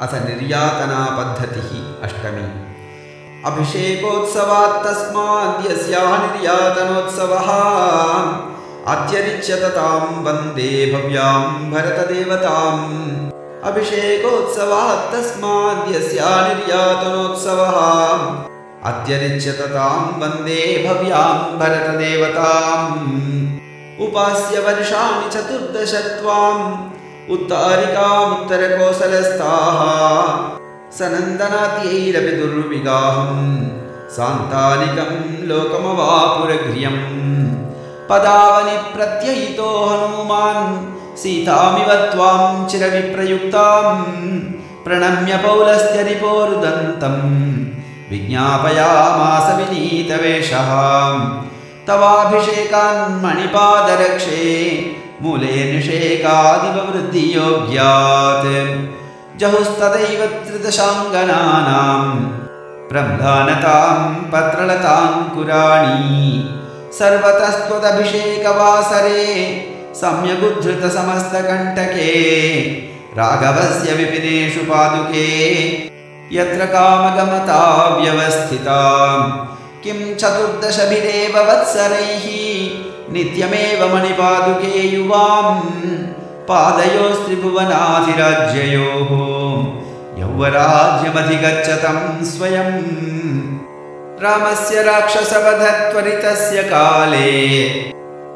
अथ निर्यातनापद्धतिः अष्टमी। अभिषेकोत्सवात् तस्माद्यस्याः निर्यातनोत्सवः। अत्यरिच्यततां वन्दे भव्यां भरतदेवताम्। अभिषेकोत्सवात् तस्माद्यस्या निर्यातनोत्सवः। अत्यरिच्यततां वन्दे भव्यां भरतदेवताम्। उपास्य वर्षाणि चतुर्दश त्वाम् उत्तारिकामुत्तरकोसलस्थाः। सनन्दनाद्यैरपि दुर्विगाहम् सान्तानिकं लोकमवापुरगृह्यम् पदावनि प्रत्ययितो हनुमान् सीतामिव त्वां चिरविप्रयुक्ताम्। प्रणम्य पौलस्य रिपोरुदन्तम् विज्ञापयामास विनीतवेषः। तवाभिषेकान् मणिपादरक्षे मूले निषेकादिववृद्धियोग्यात् जहुस्तदैव त्रिदशाङ्गनानां प्रम्धानतां पत्रलताङ्कुराणि सर्वतस्त्वदभिषेकवासरे सम्यगुद्धृतसमस्तकण्टके राघवस्य विपिनेषु पादुके यत्र कामगमता व्यवस्थिता किं चतुर्दशभिरेव वत्सरैः? नित्यमेव मणिपादुके युवां पादयोस्त्रिभुवनाधिराज्ययोः। यौवराज्यमधिगच्छतं स्वयम् रामस्य राक्षसवधत्वरितस्य काले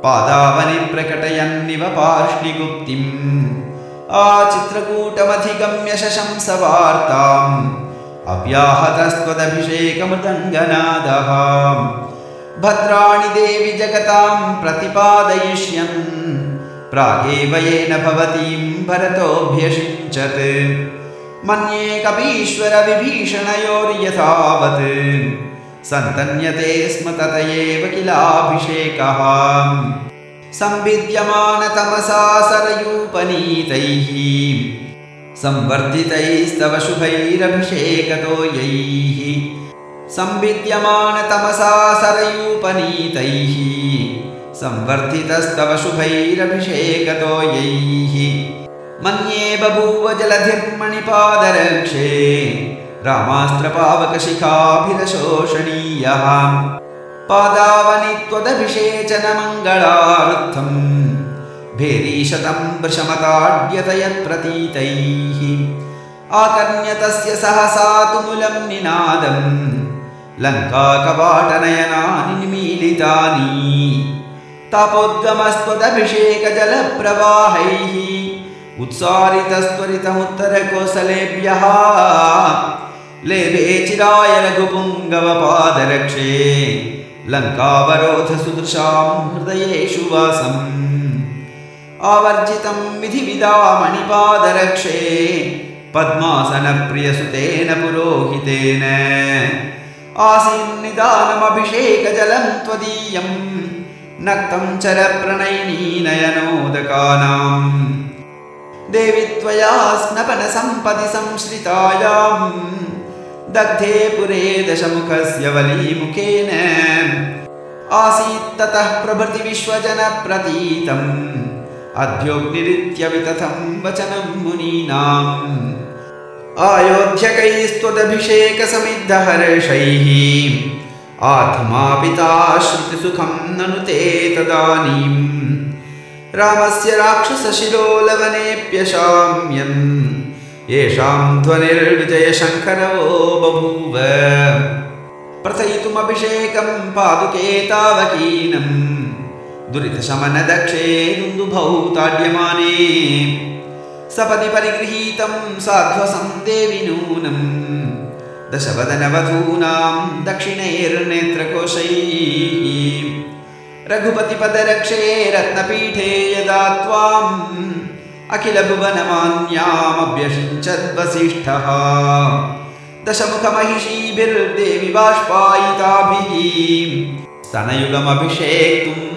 पादावनि प्रकटयन्निव पार्ष्णिगुप्तिम्। आचित्रकूटमधिगम्य शशंसवार्ताम् अव्याहतस्त्वदभिषेकमृदङ्गनादः भद्राणि देवि जगतां प्रतिपादयिष्यन्। प्रागेव येन भवतीं भरतोऽभ्यषिञ्चत्। मन्ये कपीश्वरविभीषणयोर्यथावत्। सन्तन्यते स्म तत एव किलाभिषेकः। संविद्यमानतमसा सरयूपनीतैः संवर्धितैस्तव शुभैरभिषेकतो यैः। संविद्यमानतमसा सरयूपनीतैः संवर्धितस्तव शुभैरभिषेकतो यैः। मन्ये बभूव जलधिर्मणिपादरक्षे। रामास्त्रपावकशिखाभिरशोषणीयः। पादावनि त्वदभिषेचनमङ्गलार्थम् भेरीशतं वृषमताड्यतयत्प्रतीतैः आकर्ण्य तस्य सहसा तुमुलं निनादम् लङ्काकवाटनयनानि निमीलितानि तापोद्गमस्त्वदभिषेकजलप्रवाहैः उत्सारितस्त्वरितमुत्तरकोसलेभ्यः लेभे चिराय रघुपुङ्गवपादरक्षे लङ्कावरोधसुदृशां हृदयेषु वासम् आवर्जितं विधिविदामणिपादरक्षे पद्मासनप्रियसुतेन पुरोहितेन। आसीन्निदानमभिषेकजलं त्वदीयम् नक्तं चरप्रणयिनीनयनोदकानाम्। देवि त्वया स्नपनसम्पदि संश्रितायाम् दग्धे पुरे दशमुखस्य वलीमुखेन। आसीत्ततः प्रभृति विश्वजनप्रतीतम् अद्योग्निरित्यवितथं वचनं मुनीनाम्। अयोध्यकैस्त्वदभिषेकसमिद्धहर्षैः आत्मा पिता श्रुतिसुखं ननु ते तदानीम्। रामस्य राक्षसशिरोलवनेऽप्यशाम्यन् येषां ध्वनिर्विजयशङ्करो बभूव। प्रथयितुमभिषेकं पादुके तावकीनम् दुरितशमनदक्षे दुन्दुभौ ताड्यमाने सपदि परिगृहीतं साध्वसं देवि नूनम् दशवदनवधूनां दक्षिणैर्नेत्रकोशैः रघुपतिपदरक्षे रत्नपीठे यदा त्वाम् अखिलभुवनमान्यामभ्यषिञ्चद्वसिष्ठः दशमुखमहिषीभिर्देवि बाष्पायिताभिः स्तनयुगमभिषेक्तुं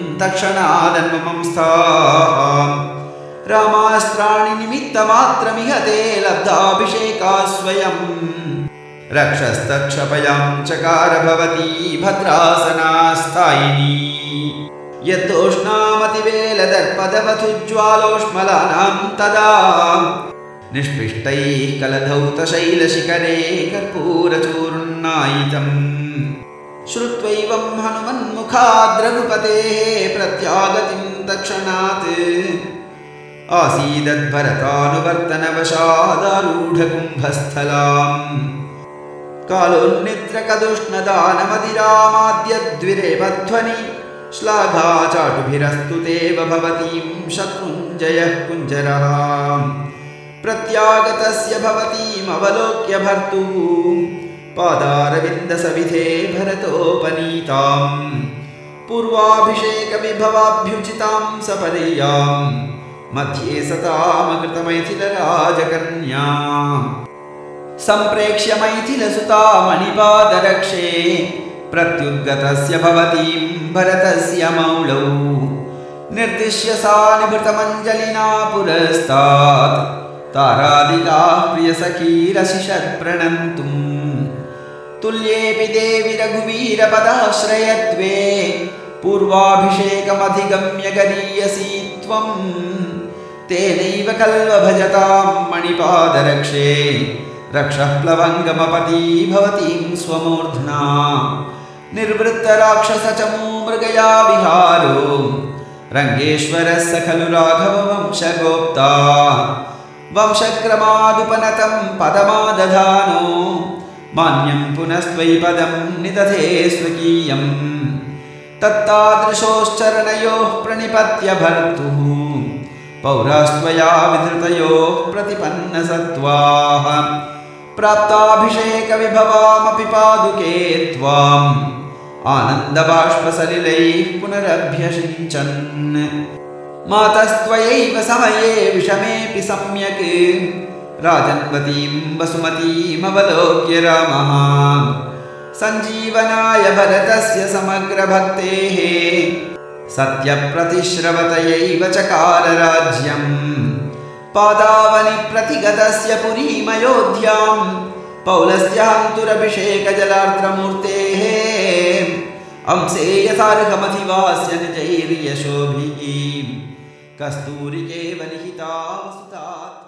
रामास्त्राणि निमित्तमात्रमिह ते लब्धाभिषेका स्वयम् रक्षस्तक्षपयां चकार भवती भद्रासनास्थायिनी। यद्दोष्णामतिवेलदर्पदवथुज्ज्वालोष्मलानां तदा। निष्पिष्टैः कलधौतशैलशिखरे कर्पूरचूर्णायितम् श्रुत्वैवं हनुमन्मुखाद्रघुपतेः प्रत्यागतिं तत्क्षणात्। आसीदद्भरतानुवर्तनवशादारूढकुम्भस्थलाम्। कालोन्निद्रकदुष्णदानमदिरामाद्यद्विरेवध्वनि श्लाघा चाटुभिरस्तु देव भवतीं शत्रुञ्जयः कुञ्जरः प्रत्यागतस्य भवतीमवलोक्य भर्तुः पादारविन्दसविधे भरतोपनीताम् पूर्वाभिषेकविभवाभ्युचितां सपरीयाम् मध्ये सतामकृतमैथिलराजकन्या सम्प्रेक्ष्य मैथिलसुता मणिपादरक्षे प्रत्युद्गतस्य भवतीं भरतस्य मौलौ। निर्दिश्य सा निभृतमञ्जलिना पुरस्तात् तारादिकाः प्रियसखीरशिषत्प्रणन्तुम् तुल्येऽपि देवि रघुवीरपदाश्रयत्वे पूर्वाभिषेकमधिगम्य गरीयसी त्वं तेनैव कल्वभजतां मणिपादरक्षे रक्षः प्लवङ्गमपती भवतीं स्वमूर्ध्ना निर्वृत्तराक्षसचमू मृगया विहारो रङ्गेश्वरस्य खलु राघववंशगोप्ता वंशक्रमादुपनतं पदमादधानो मान्यं पुनस्त्वयि पदं निदधे स्वकीयम्। तत्तादृशोश्चरणयोः प्रणिपत्य भर्तुः। पौरास्त्वया विधृतयोः प्रतिपन्नसत्त्वाः। प्राप्ताभिषेकविभवामपि पादुके त्वाम्। आनन्दबाष्पसलिलैः पुनरभ्यषिञ्चन्। मातस्त्वयैव समये विषमेऽपि सम्यक् राजन्वतीं वसुमतीमवलोक्य रामः। सञ्जीवनाय भरतस्य समग्रभक्तेः सत्यप्रतिश्रवतयैव चकारराज्यम्। पादावनिप्रतिगतस्य पुरीमयोध्यां पौलस्यान्तुरभिषेकजलार्द्रमूर्तेः। अंसेयसार्हमधिवास्य निजैर्यशोभिः। कस्तूरिकेव निहिता सुता